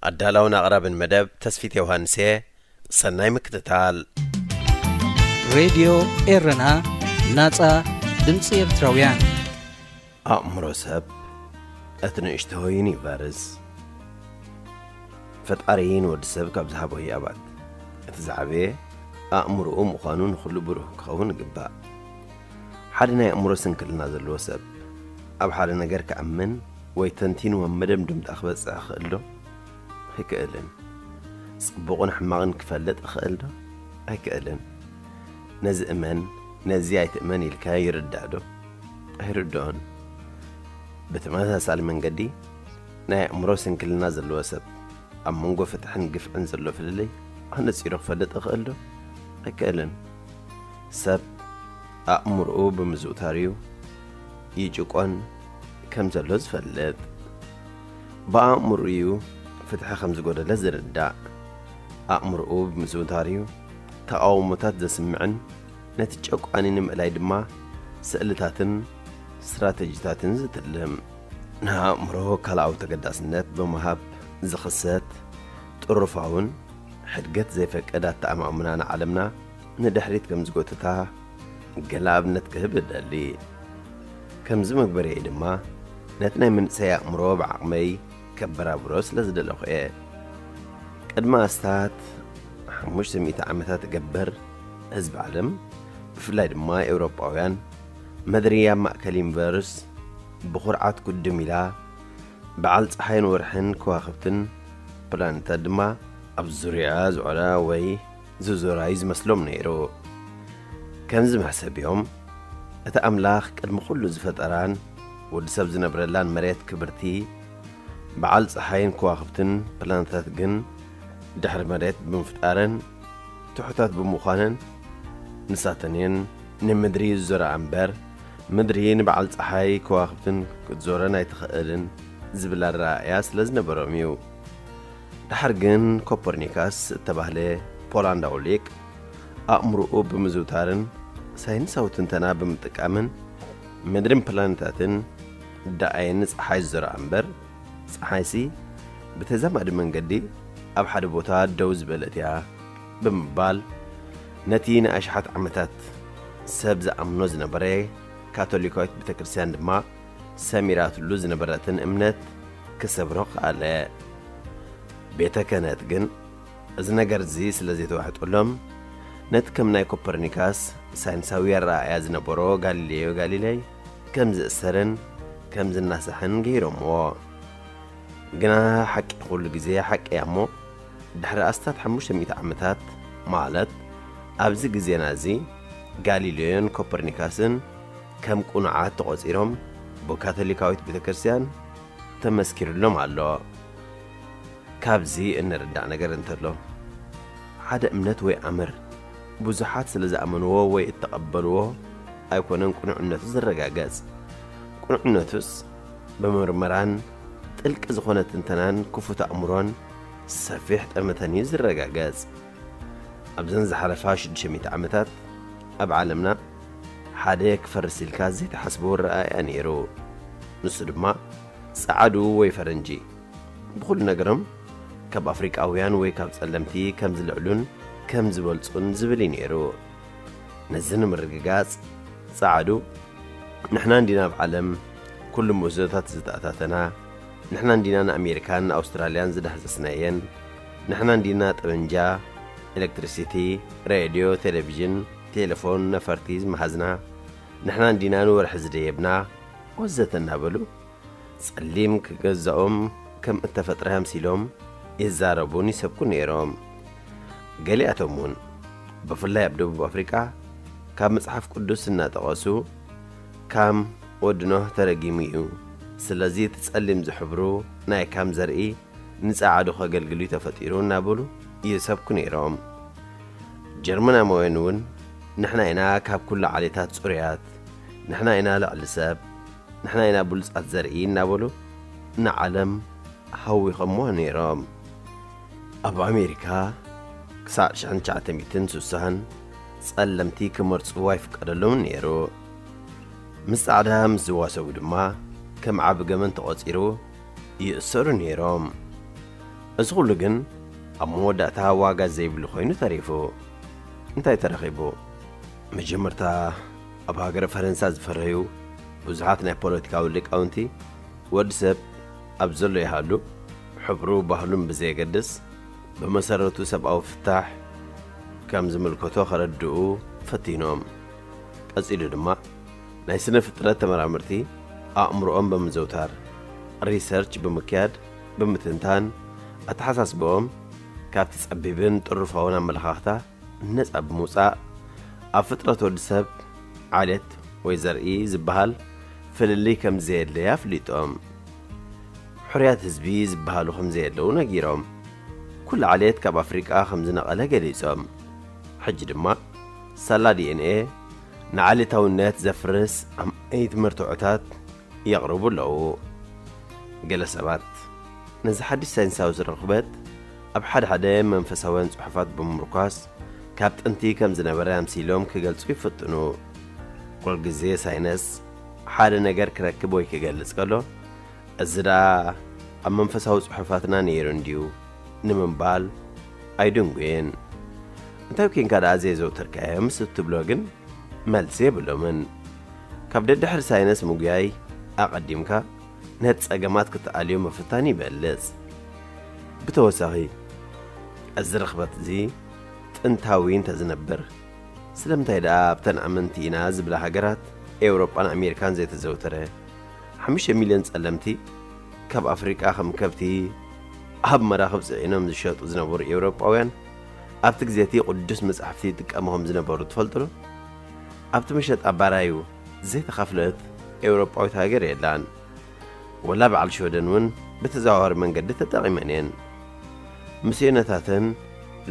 الدالون اقرب مدب تسفيت يوهانسي سناي مكتتال راديو ايرنا ناتا دمسي ارتراويان امرو سب أثنى فارس فتقارين ورد سبك أبزهابو هي أبعد أتزعبي أأمر أم وقانون خلو بروه كخون قباء حالنا يأمر سنكلنا ذا الوسب أب حالنا غير كأمن ويتنتين ومدم دمت أخبس أخلو هيك ألن سبقون حماغن كفلت أخلو هيك ألن نزئ من نزيعت من الكاير الدادو هيردون ብተመሳሳሊ መንገዲ ናይ ኣእምሮ ስንክልና ዘለዎ ሰብ ኣብ መንጎ ፍትሕን ግፍዕን ዘሎ ፍልልይ ኣነፂሩ ክፈልጥ ይኽእል ዶ ኣይክእልን ሰብ ኣእምሮኡ ብምዝውታርዩ ይጭቆን ከም ዘሎ ዝፈልጥ ብኣእምሮኡ ፍትሒ ከም ዝጎደለ ዝርዳእ ኣእምሮኡ ብምዝውታርዩ ተቃውሞታት ዘስምዕን ነቲ ጨቋኒ ንምእላይ ድማ ስእልታትን استراتيجياتن زتلم نها مروه كلاو تقدسنت بمهاب زخسات ترفعون حدقت زي فك أدات تأمع منانا علمنا ندحريت كم زقوتتها قلاب نتكهبد اللي كم زمك بريد ما نتنين من سياء مروه بعقمي كبرا بروس لازد الأخي قد ما استات حموش سميت عمتات قبر هزب علم بفلايد ما أوروبا وغان يعني መድርያ ማእከል ዩኒቨርስ ብኹርዓት ቅድም ኢላ በዓል ፀሓይን ወርሕን ከዋኽብትን ፕላኔታት ድማ ኣብ ዙርያ ዝዕላ ወይ ዝዙራይ ዝመስሎም ነይሩ ከምዚ መሕሰቢዮም እቲ ኣምላኽ ቅድሚ ኩሉ ዝፈጠራን ወዲ ሰብ ዝነብረላን መሬት ክብርቲ በዓል ፀሓይን ከዋኽብትን ፕላነታት ግን ድሕሪ መሬት ብምፍጣረን ትሑታት ብምዃነን ንሳተን እየን ንምድሪ ዝዝርአ እምበር مدرێن بەعلت ئەهای کواخفتن زۆرە نایتەخئرن زبلاررا ئەس لەز نەبەرۆمی و هەرگن کۆپەرنیکاس تەبهلێ پۆلانداولێک ئەمرۆ بمزووتارن ساینسەوتن تەنا بمتەکامن مدرن پلانتاتن دائێنز ئەهای زۆرە ئەمبەر حیسی بتەزەم ئەدمەنگەدی ئەب حەربۆتا دەوز بەلەتیا بمبال نەتینە ئەشحات ئەمەتات سەبزە ئەمنۆز نەبەرەیە کاتۆلیکۆیت بتەکرسیان ما سەمیرات لوز نبرتن امنت ئەمنێت کە سەبرۆق ئالێ بێتەکە نەتگن ئەز نەگەر زیس لە زیێت وحتولم نەت کەم نای کۆپەرنیکاس ساینساویە ڕائز نەبڕۆ گالیلێو گالیلەی زسرن سەرن کەم زن ناسەحن گەیرۆمەوە گنا حەق قول حق حەق ئێمۆ دەحرە ئەستات حموش شەمی تەعمەتات ماڵەت ئابزی گزێ نازی گالیلێن کۆپەرنیکاسن كم كون عاد تغزيرهم بو كاثوليكاويت بيتكرسيان تمسكير لهم على كابزي ان ردع نقر انترلو حدا امنت وي امر بزحات سلزا امنوا وي اتقبلوا اي كونن كون عنات زرقا قاز كون عناتوس بمرمران تلك زخونة انتنان كفو تأمرون سفيح تأمتان يزرقا قاز أبزن زحرفاش دشميت عمتات أب عالمنا ሓደ ክፈርስ ኢልካ ዘይተሓስቦ ረኣያ ነይሩ ንሱ ድማ ጸዓዱ ወይ ፈረንጂ ብኹሉ ነገሮም ካብ ኣፍሪቃውያን ወይ ካብ ጸለምቲ ከም ዝልዕሉን ከም ዝበልጹን ዝብል እዩ ነይሩ ነዚ ንምርግጋጽ ጸዓዱ ንሕና እንዲና ኣብ ዓለም ኩሉ ምእዞታት ዝተኣታተና ንሕና እንዲና ንኣሜሪካን ኣውስትራልያን ዝዳህዘስና እየን ንሕና እንዲና ጠበንጃ ኤሌክትሪሲቲ ሬድዮ ቴሌቭዥን ቴሌፎን ነፈርቲ ዝመሃዝና نحنا دينانو والحزد يبنا وزة النابلو ጸሊም ክገዝኦም ከም እተፈጥረ ኣምሲሎም ይዛረቡን ይሰብኩ ነይሮም ገሊኣቶም እውን ብፍላይ ኣብ ደቡብ ኣፍሪቃ ካብ መጽሓፍ ቅዱስ እናጠቐሱ ካም ወዲ ኖህ ተረጊሙ እዩ ስለዚ እቲ ጸሊም ዝሕብሩ ናይ ካም ዘርኢ ንጻዕዱ ኸገልግሉ ተፈጢሩ እናበሉ ይሰብኩ ነይሮም ጀርመናማውያን እውን ንሕና ኢና ካብ ኵሉ ዓሌታት ጽሩያት نحنا هنا لعلساب نحنا هنا بلس أتزرعين نابلو نعلم حوي خموه نيرام أب أمريكا كساع شعن شعتميتن سوسان تيك كمرت وايف قدلون نيرو مس عدها مزواسو دما كم عب قمن تقصيرو يأسر نيرام እዚ ኩሉ ግን ኣብ መወዳእታ ዋጋ ዘይብሉ ኮይኑ ተሪፉ እንታይ ተረኺቡ ኣብ ሃገረ ፈረንሳ ዝፈረዩ ብዙሓት ናይ ፖለቲካዊ ሊቃውንቲ ወዲ ሰብ ኣብ ዘሎ ይሃሉ ሕብሩ ባህሉን ብዘየገድስ ብመሰረቱ ሰብኣዊ ፍታሕ ከም ዝምልከቶ ከረድኡ ፈቲኖም ቀፂሉ ድማ ናይ ስነ ፍጥረት ተመራምርቲ ኣእምሮኦም ብምዘውታር ሪሰርች ብምክያድ ብምትንታን ኣተሓሳስበኦም ካብቲ ጸቢብን ጥሩፋውን ኣመለኻኽታ ነፃ ብምውፃእ ኣብ ፍጥረት ወዲ ሰብ عالت ويزر اي زبهال فللي كم زيد ليا افليتهم حريات زبيز زبهال وخم زيد لو نقيرهم كل عالت كاب افريقا خمزنا قلها قليسهم حج دما سالة دي ان اي نعالي تاونات زفرس ام ايت مرتوعتات يغربوا لو قلة سبات نزا حد ساينسا وزرقبت اب حد حدا منفسوان صحفات بمركاس كابت انتي كم زنبرا امسيلوم كغلصو يفطنو كل جزية ساينس حال نجار كركب ويك جالس قالوا أزرع أما نفسه صحفاتنا نيرنديو نمن بال أي دون وين أنتو كين كار عزيز وتركهم ست بلوجن مال سيب لمن كبد دحر ساينس مجاي أقدمك نهت أجمعات كت اليوم في تاني بلس بتوسعي أزرخ بتزي تنتاوين تزنبر سلم تایدا بتن امنتی ناز بلا هجرات ايوروب انا امريكان زيت زوتره حمشة ميليون تسلمتي كاب افريقا خم كبتي هب مراخب زعينهم زشاط زنبور ايوروباوያን ኣብቲ ግዜቲ ቅዱስ መፅሕፍቲ ጥቀመሆም ዝነበሩ ትፈልጡ ዶ ኣብቲ መሸጥ ኣባራዩ ዘይተኸፍለት ኤውሮጳዊት ሃገር የላን ወላ በዓል ሽወደን እውን ብተዘዋዋሪ መንገዲ ተጠቒመን እየን ምስዮነታትን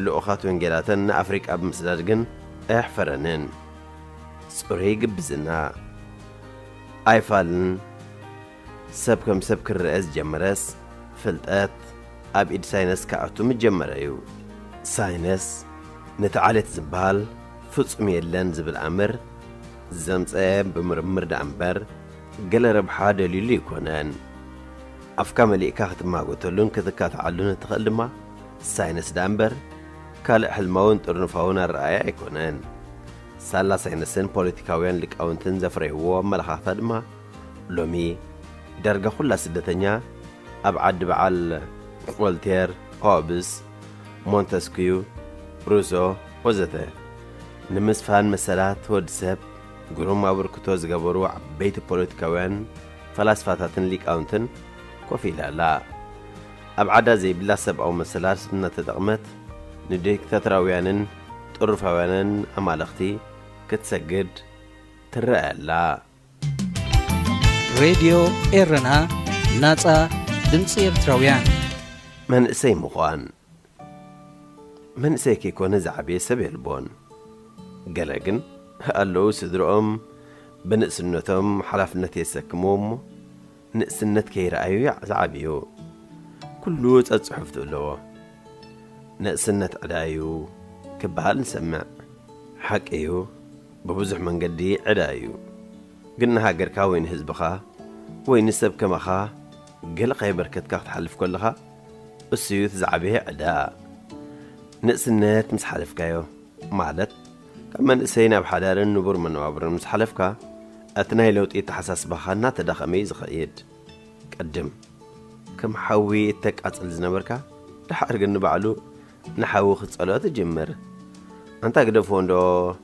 ልኡኻት ወንጌላትን ንኣፍሪቃ ብምስዳድ ግን احفرنن سوريج بزنا ايفالن سبكم سبك الرئيس جمرس فلتات أب ايد ساينس كعتو مجمريو ساينس نتعالت زبال فصم يلن زبل أمر زمزا بمرمر دعنبر قل ربحا دليل يكونان أفكام اللي إكاخت ما قلتلون كذكات علون تخلما ساينس دعنبر kale xilmawin ጥርንፈውነን ረኣያ ኣይኮነን ሳላሳይነስን ፖለቲካውያን ሊቃውንትን ዘፍረይዎ ኣመለኻኽታ ድማ ሎሚ ዳርጋ ኩላ ስደተኛ ኣብ ዓዲ በዓል ቮልቴር ኦብስ ሞንተስኪዩ ሩሶ ወዘተ ንምስፋን መሰላት ወዲ ሰብ ግሩም ኣበርክቶ ዝገበሩ ዓበይቲ ፖለቲካውያን ፈላስፋታትን ሊቃውንትን ኮፍ ኢላ ኣላ ኣብ ዓዳ ዘይብላ ሰብኣዊ መሰላት እናተጠቕመት ندیک تتراویانن طرفاوانن امالختی کتسگد ترالا رادیو ارنا ناتا دنسی تراویان من اسی مخوان من اسی که کن زعبی سبیل بون جلگن آلو سدرم بنقس النتم حلف نتي سكموم نقس النت كي رأيو يعز عبيو كلو تصحف تقولوه نأسنت عدايو كبهال نسمع حقيو ببزح من قدي عدايو قلنا هاجر كاوين هزبخا وين سب كمخا قل قيبر كتكا تحلف كلها السيوث زعبيه عدا نأسنت مس حلفكايو ማለት ካብ መንእሰይ ናብ ሓዳርን ንቡር መነባብርን ምስ ሓለፍካ እቲ ናይ ለውጢ ተሓሳስባኻ እናተዳኸመ ዝኽይድ ቀድም ከም ሓዊ እተቃፅል ዝነበርካ ድሓር ግን ንባዕሉ نحاو خصلات جمر انت قدفو اندو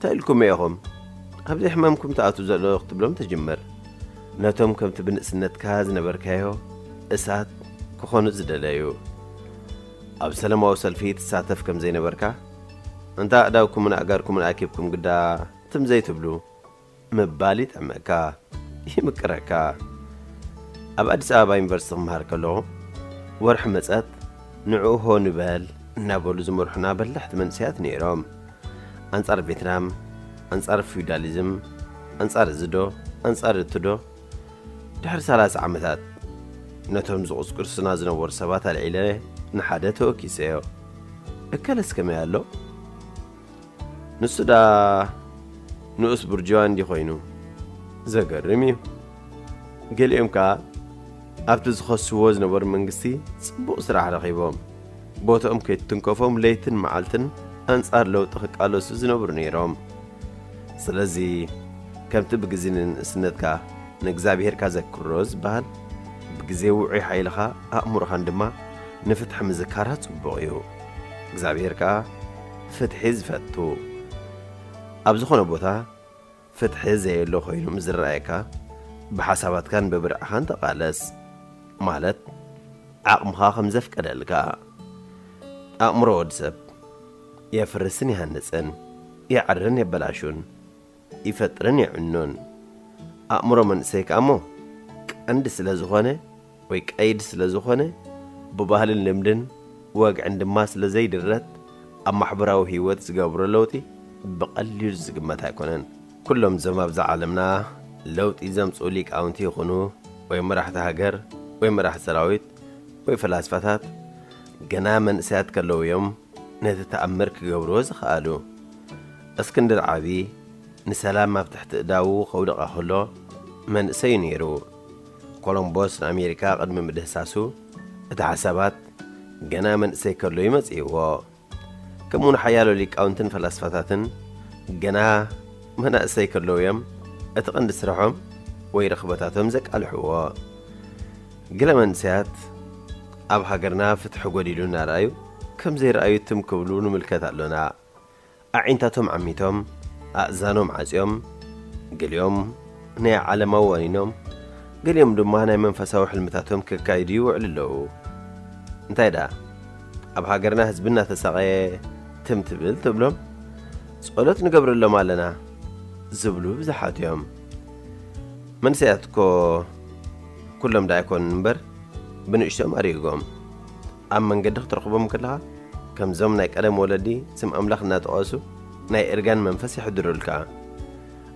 تايلكم ياهم هبدي حمامكم تعاتو زالو قبلهم تجمر ناتوم كم تبن سنت كاز نبركايو اسات كخونو زدلايو اب سلام او سلفيت ساتف كم زين بركا انت اداوكم من اقاركم من اكيبكم قدا تم زي تبلو مبالي تعمكا يمكركا اب ادس ابا انفرس مهركلو ورحمه ንዕኡ ሆ ንበል እናበሉ ዝመርሑና በላሕቲ መንስያት ነይሮም ኣንጻር ቬትናም ኣንጻር ፊውዳሊዝም ኣንጻር እዝዶ ኣንጻር እትዶ ድሕሪ 30 ዓመታት ነቶም ዝቕስቅርስና ዝነበሩ ሰባት ኣልዒለ ንሓደ ተወኪሰዮ እከለስ ከመይ ኣሎ ንሱ ዳ ንኡስ ቡርጅዋ እንዲ ኮይኑ ዘገርም እዩ ገሊኦም ከዓ ኣብቲ ዝኸስዎ ዝነበሩ መንግስቲ ጽቡቕ ስራሕ ረኺቦም ቦትኦም ከይትንከፎም ለይትን መዓልትን ኣንጻር ለውጢ ክቃለሱ ዝነብሩ ነይሮም ስለዚ ከምቲ ብግዜ ንንእስነትካ ንእግዚኣብሔርካ ዘክሮ ዝበሃል ብግዜ ውዑይ ሓይልኻ ኣእምሮኻን ድማ ንፍትሒ ምዝካራ ጽቡቕ እዩ እግዚኣብሔር ከዓ ፍትሒ ዝፈቱ ኣብ ዝኾነ ቦታ ፍትሒ ዘየሎ ኮይኑ ዝረኣየካ ብሓሳባትካን ብብርዕኻን ተቓለስ ማለት ዓቕምኻ ከም ዘፍቀደልካ ኣእምሮ ወድ ሰብ የፍርስን ይሃንፅን የዓርን የበላሹን ይፈጥርን የዕኑን ኣእምሮ መንእሰይ ከዓ እሞ ቀንዲ ስለ ዝኾነ ወይ ቀይድ ስለ ዝኾነ ብባህልን ልምድን ወግዕን ድማ ስለ ዘይድረት ኣብ ማሕበራዊ ህይወት ዝገብሮ ለውጢ ብቐሊሉ ዝግመት ኣይኮነን ኩሎም ዞም ኣብዛ ዓለምና ለውጢ ዘምፅኡ ሊቃውንቲ ይኹኑ ወይ መራሕቲ ሃገር وي مراح سراويت وي فلاسفاتات قنا من سات كلو يوم نتي تأمر كغبروز خالو اسكندر عابي نسلام ما فتحت داو خودق أخلو من سينيرو كولومبوس أمريكا قد من بدهساسو اتعسابات قنا من سيكرلو يمز إيوو كمون حيالو ليك أونتن فلاسفاتاتن قنا من سيكرلو يم اتقند سرحهم ويرخبتاتهم زك الحوار گلە من سات ئەم هەگەرنا فتح گۆریلو نارای و کەم زێرئاویتم کەولون و ملکەتالۆنا ئاعینتاتۆم ئەمیتۆم ئازانۆم عزیۆم گلیۆم نێ عەلەمە وەرینۆم گەلێم دمانای من فەساوە حلمتاتۆم کە کایری و عللۆ انتایدا ئەب هاگەرنا هەز بناتە سەغێ تمتبل تبلۆم سؤالات نقبر اللو مالنا زبلو بزحاتيهم من سياتكو كلهم دايكون نمبر بنشتهم أريقهم أما من نقدر ترقبهم كلها كم زم ناي قدم ولدي سم أملاخ ناتقاسو ناي إرغان منفسي حدرو لكا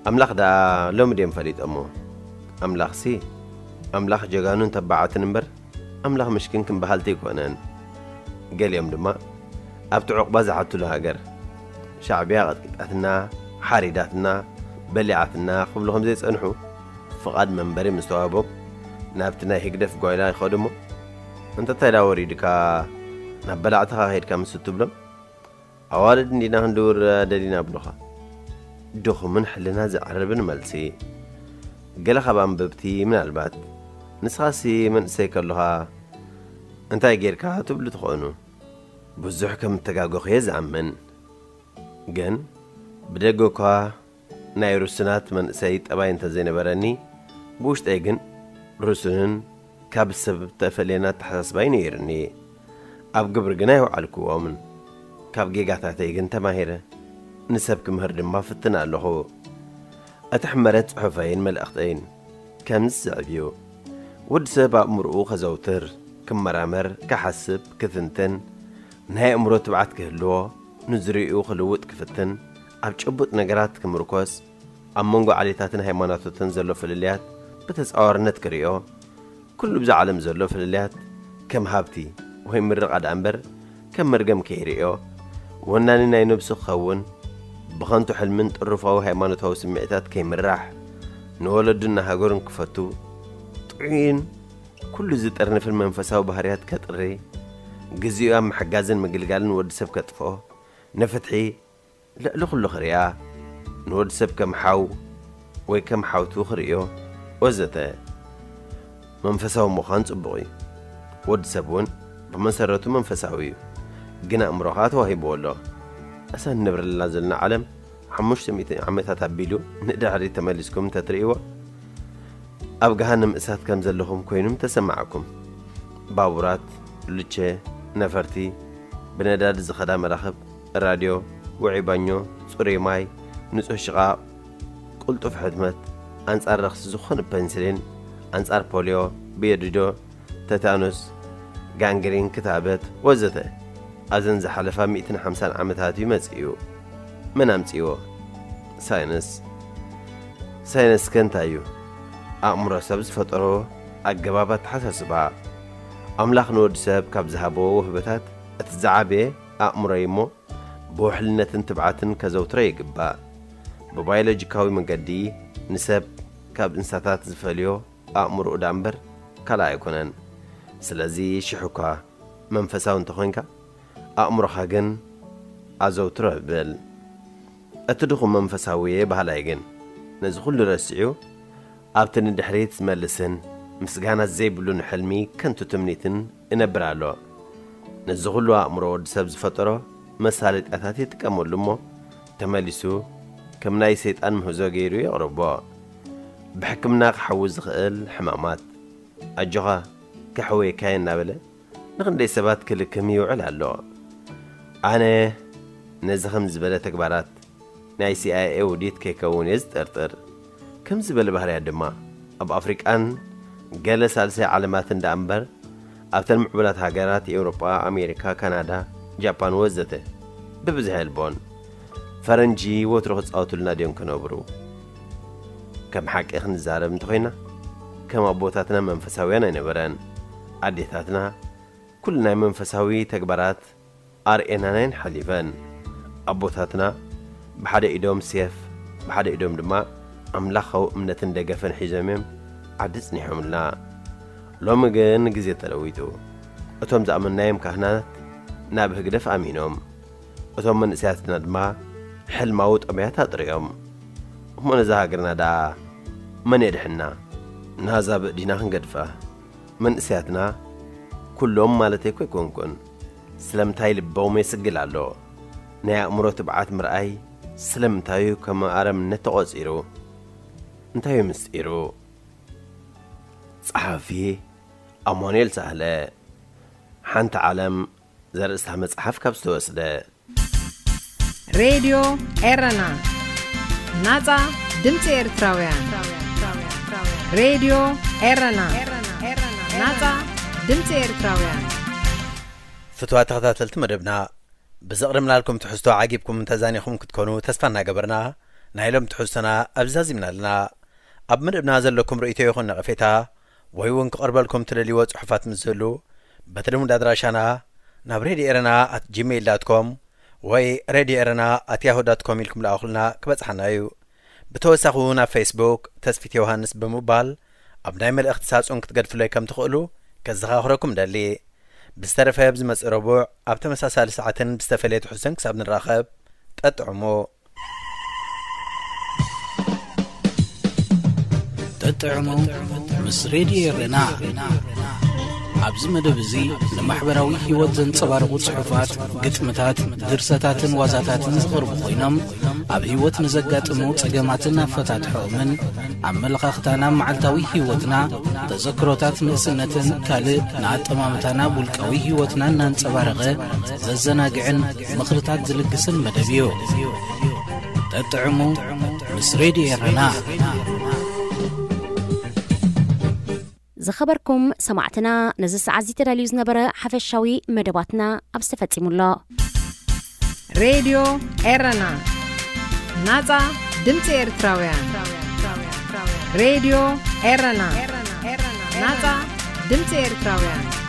أملاخ دا لوم ديم فريد أمو أملاخ سي أملاخ جغانون تبعات نمبر أملاخ كم بحالتي كونان قال يوم دما أبتو عقبة زعتو لهاجر شعبيا قد قطعتنا حاريداتنا بلعتنا قبلهم زي صنحو فقد منبري مستوابهم ናብቲ ናይ ህግደፍ ጓይላ ይኸዱ እሞ እንተታይ ዳ ወሪድካ ናብ በላዕትኻ ሄድካ ምስ እትብሎም ኣዋልድ እንዲና ክንድውር ደሊና ብሉኻ ድኹምን ሕልና ዝዓረብን መልሲ ገለ ኻብ ኣንበብቲ ምናልባት ንስኻሲ መንእሰይ ከለኻ እንታይ ጌርካ ትብሉ ትኾኑ ብዙሕ ከም እተጋገኹ እየ ዝኣምን ግን ብደገ እኳ ናይ ሩስናት መንእሰይ ጠባይ እንተ ዘይነበረኒ ብውሽጠይ ግን سبب ڕوسن کاب سبتەفە لێنا تەحسبینی ێرنی ئاب گبرگنایەوە ئالکووە من کاب گێگاتاتەیگن تەماهێرە نسبكم هردم ما فتنا له أتحملت حفين من الأخطين كم سعبيو ود سبا مرؤو خزوتر كم مرامر كحسب كثنتن نهاية أمرو تبعت كهلو نزريو خلوت كفتن أب تشبط نقرات كم ركوس أم منغو عليتاتن هاي مناتو تنزلو في الليات بتسعورنت كريو كل بزعلم زلو في الليات كم هابتي وهي مر قد عمبر كم مرقم كيريو وناني ناي نبسو خون بخنتو حلمن تقرفاو هاي مانتو سمعتات كي مراح نولد دنا هاقورن كفتو طعين كل زيت ارنف المنفساو بهاريات كتري قزيو ام حقازن مقلقالن ود سب كتفو نفتحي لا لخلو نود سب كم حاو وي كم حاو توخريو ወዘተ መንፈሳዊ ምዃን ጽቡቕ እዩ ወዲ ሰብ እውን ብመሰረቱ መንፈሳዊ እዩ ግና እምሮኻ ተዋሂቦ ኣሎ እሳ ንነብረለና ዘለና ዓለም 500 ዓመታት ኣቢሉ ንድሕሪ ተመሊስኩም እንተትርእይዎ ኣብ ገሃንም እሳት ከም ዘለኹም ኮይኑም ተሰማዐኩም ባቡራት ልቼ ነፈርቲ ብነዳዲ ዝኸዳ መራኽብ ራድዮ ውዒ ባኞ ፅሩይ ማይ ንጹህ ሽቓቕ ቁልጡፍ ሕትመት أنصار رخص زخن بنسلين أنصار بوليو بيردو تتانوس غانجرين كتابت وزته أزن زحلفة 150 عمتات يمسئيو من أمسئيو ساينس ساينس كنتايو أمر سبز فطرو أجبابات حساسبا أملاخ نود سب كاب زهبو وهبتات اتزعابي أمريمو بوحلنة تبعتن كزوتري يقبا ببايولوجيكاوي مقدي نسب ካብ እንስሳታት ዝፈልዮ ኣእምርኡ ዳ እምበር ካልእ ኣይኮነን ስለዚ ሽሑካ መንፈሳዊ እንተኮንካ ኣእምሮኻ ግን ኣዘውትሮ ይብል እቲ ድኹም መንፈሳዊ ባህላይ ግን ነዚ ኩሉ ረሲዑ ኣብቲ ንድሕሪት ዝመልስን ምስጋና ዘይብሉ ንሕልሚ ከንቱ ትምኒትን እነብር ኣሎ ነዚ ኩሉ ኣእምሮ ወዲ ሰብ ዝፈጠሮ መሳለጥያታት ይጥቀመሉ እሞ ተመሊሱ ከም ናይ ሰይጣን ምህዞ ገይሩ የቕርቦ بحكمنا حوز غال حمامات أجغا كحوي كاين نابلة نغني سبات كل كمي وعلى اللغة أنا نزخم زبالة تكبارات ناي سي اي اي وديت كي كون يزترتر كم زبالة بحر دما أب أفريقان قال سالسي علامات دا أمبر أفتن معبلات هاجرات أوروبا أمريكا كندا جابان وزته ببزهل بون فرنجي وتروخ تسعوتو ديون كنوبرو ከም ሓቂ ክንዛረብ እንተኮይና ከም ኣቦታትና መንፈሳውያን ኣይነበረን ኣዴታትና ኩሉ ናይ መንፈሳዊ ተግባራት ኣርኤናናይን ሓሊፈን ኣቦታትና ብሓደ ኢዶም ሴፍ ብሓደ ኢዶም ድማ ኣምላኻዊ እምነትን ደገፈን ሒዞም እዮም ዓዲ ጽኒሖምልና ሎሚ ግን ግዜ ተለዊጡ እቶም ዝኣመናዮም ካህናት ናብ ህግደፍ ኣሚኖም እቶም መንእሰያትና ድማ ሕልማዊ ጠመያት ኣጥርዮም እሞ ነዛ ሃገርና ደኣ من يدحنا نهازا بدينا هنقدفه من اسياتنا كلهم مالتي كوي كونكن سلمتاي لبومي سقلالو ናይ ኣእምሮ ትብዓት ምርኣይ ስለምንታዩ ከም ኣረምነት ተቖፂሩ እንታይ ምስጢሩ ጸሓፊ ኣማኑኤል ሳህለ ሓንቲ ዓለም ዘርእስታ መጽሓፍ ካብ ዝተወስደ ሬድዮ ኤረና ናፃ ድምፂ ኤርትራውያን ሬድዮ ኤረና ናፃ ድምፂ ኤርትራውያን ፍትዋ ተኸታተልቲ መደብና ብዘቕድምናልኩም ትሕዝቶ ዓጊብኩም እንተዛኒኹም ክትኮኑ ተስፋ እናገበርና ናይ ሎም ትሕዝቶና ኣብዛዚምና ኣለና ኣብ መደብና ዘለኩም ርእቶ ይኹን ነቐፌታ ወይ እውን ክቐርበልኩም ትደልይዎ ጽሑፋት ምስ ዝህሉ በቲ ልሙድ ኣድራሻና ናብ ሬድዮ ኤረና ኣት ጂሜይል ዳትኮም ወይ ሬድዮ ኤረና ኣት ያሁ ዳትኮም ኢልኩም ለኣኹልና ክበጽሓና እዩ ብተወሳኺ ናብ ፌስቡክ ተስፊት ዮሃንስ ብምባል ኣብ ናይ መልእኽቲ ሳጹን ክትገድፍለይ ከም ትኽእሉ ከዘኻኽረኩም ደሊ ብዝተረፈ ብዝመፅእ ረቡዕ ኣብ ተመሳሳሊ ሰዓትን ብዝተፈለየ ትሕዝቶን ክሳብ ንራኸብ ጠጥዕሙ ጠጥዕሙ ምስ ሬድዮ ረና ኣብዚ መደብ እዙ ንማሕበራዊ ህይወት ዘንጸባርቑ ጽሑፋት ግጥምታት ድርሰታትን ዋዛታትን ዝቕርቡ ኮይኖም ኣብ ህይወት ንዘጋጥሙ ጸገማትን ኣፈታትሖኦምን ኣመለኻኽታና መዓልታዊ ህይወትና ተዘክሮታት ንእስነትን ካልእ ንኣጠማምታና ውልቃዊ ህይወትና እናንጸባረቐ ዘዘናግዕን ምኽርታት ዝልግስን መደብ እዩ ተጥዕሙ ምስ ሬድዮ የረና زخبركم سمعتنا نزس عزي تراليوز نبرة حفش شوي مدباتنا أبستفتي ملا راديو إرنا نازا دمت إرتراويان راديو إرنا نازا دمت إرتراويان